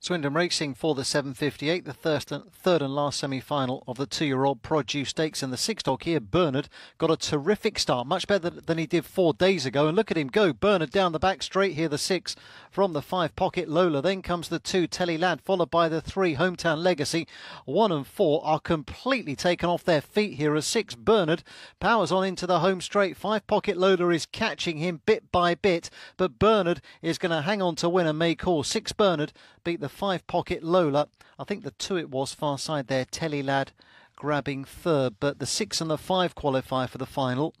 Swindon Racing for the 758, the third and last semi-final of the two-year-old Produce Stakes. And the six-dog here, Bernard, got a terrific start, much better than he did four days ago. And look at him go. Bernard down the back straight here, the six from the five pocket Lola. Then comes the two Telly Lad, followed by the three Hometown Legacy. One and four are completely taken off their feet here as six Bernard powers on into the home straight. Five pocket Lola is catching him bit by bit, but Bernard is going to hang on to win and make all. Six Bernard beat the five pocket Lola. I think the two it was far side there. Telly Lad grabbing third, but the six and the five qualify for the final.